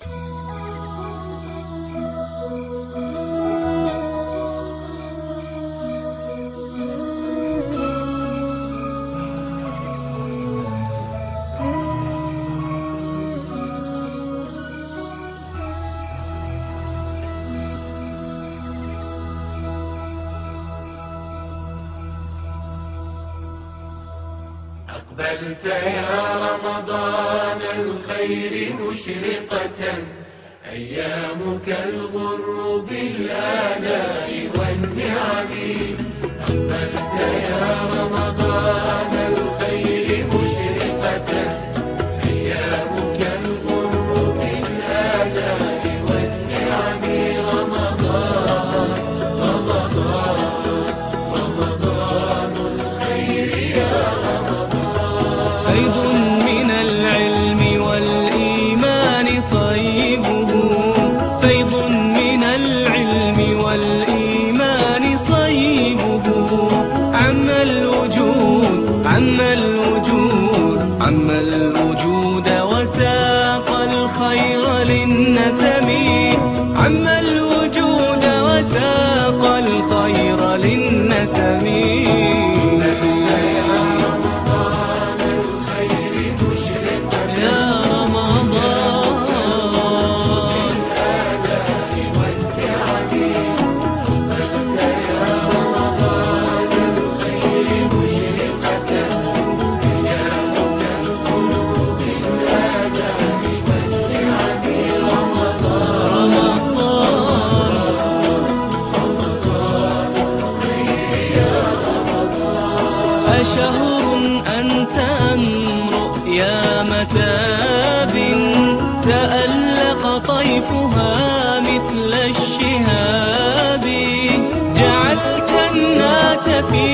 Yeah. أقبلت يا رمضان الخير مشرقة. أيامك الغر بالآلاء والنعم عم الوجود عم الوجود وساق الخير للنسم. عم الوجود وساق الخير للنسم. أشهر أنت أم رؤيا متاب تألق طيفها مثل الشهاب جعلت الناس في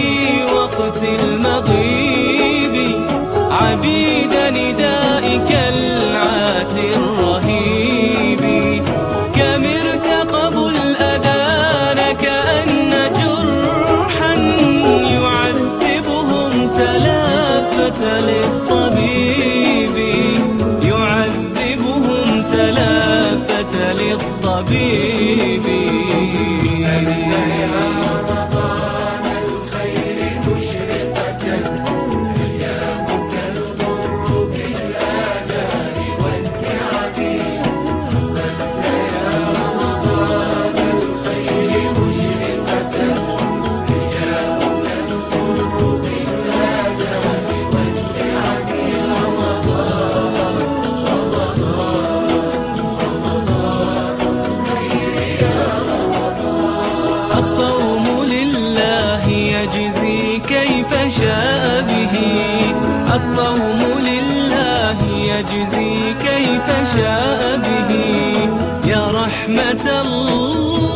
وقت المغيب عبيد ندائك للطبيب يعذبهم تلافت للطبيب. الصوم لله يجزي كيف شاء به. يا رحمة الله.